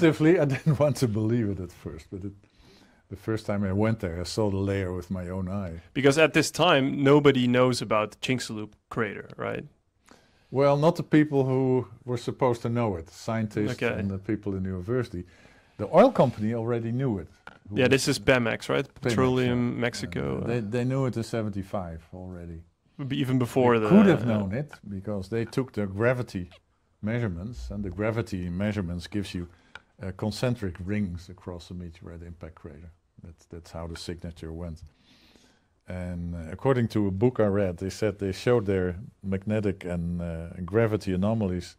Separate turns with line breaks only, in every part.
Positively, I didn't want to believe it at first, but it, the first time I went there, I saw the layer with my own eye.
Because at this time, nobody knows about the Chicxulub crater, right?
Well, not the people who were supposed to know it, scientists
Okay.
and the people in the university. The oil company already knew it.
Yeah, this is Pemex, right? Petroleum. Mexico.
Uh, they, they knew it in 75 already.
even before
they
the.
could have
uh,
known it because they took the gravity measurements, and the gravity measurements gives you uh, concentric rings across the meteorite impact crater. That's, that's how the signature went. And uh, according to a book I read, they said they showed their magnetic and uh, gravity anomalies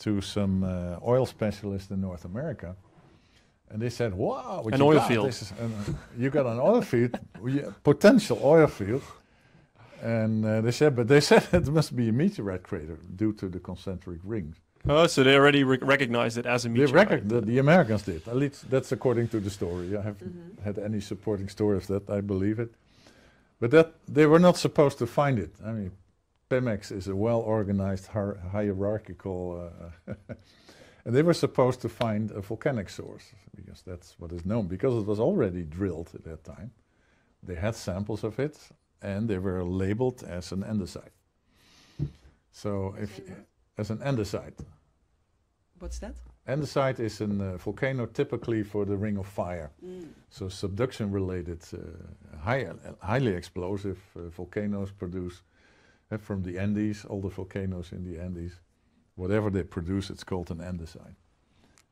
to some uh, oil specialists in North America. And they said, "Wow,
An oil
got,
field.
this is- and, uh, you got an oil field, potential oil field." And uh, they said, but they said it must be a meteorite crater due to the concentric rings.
Oh, so they already re- recognized it as a
They
meteorite.
reckon that the Americans did. At least that's according to the story. I haven't
Mhm.
had any supporting story of that. I believe it. But that they were not supposed to find it. I mean, Pemex is a well-organized hier- hierarchical, uh, and they were supposed to find a volcanic source because that's what is known. Because it was already drilled at that time, they had samples of it, and they were labeled as an andesite. So if As an andesite,
What's that?
Andesite is a uh, volcano typically for the Ring of Fire.
Mm.
So subduction related, uh, high, highly explosive uh, volcanoes produce uh, from the Andes, all the volcanoes in the Andes, whatever they produce, it's called an andesite.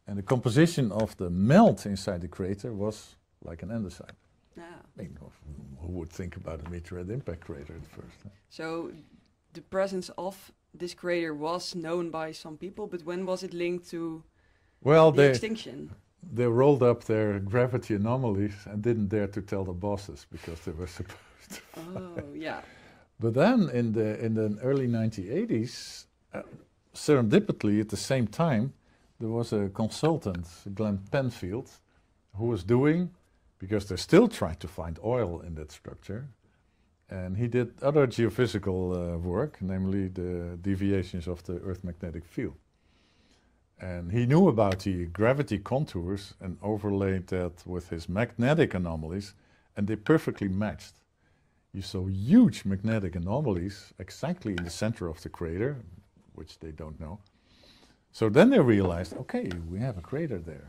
And the composition of the melt inside the crater was like an andesite.
Yeah.
I mean, who would think about a meteorite impact crater at first? huh?
So the presence of this crater was known by some people, but when was it linked to
Well,
the
they,
extinction?
they rolled up their gravity anomalies and didn't dare to tell the bosses because they were supposed to.
Oh, yeah.
But then in the in the early 1980s, uh, serendipitously at the same time, there was a consultant, Glenn Penfield, who was doing because they're still trying to find oil in that structure, and he did other geophysical uh, work, namely the deviations of the Earth magnetic field. And he knew about the gravity contours and overlaid that with his magnetic anomalies, and they perfectly matched you saw huge magnetic anomalies exactly in the center of the crater, which they don't know. So then they realized, okay, we have a crater there.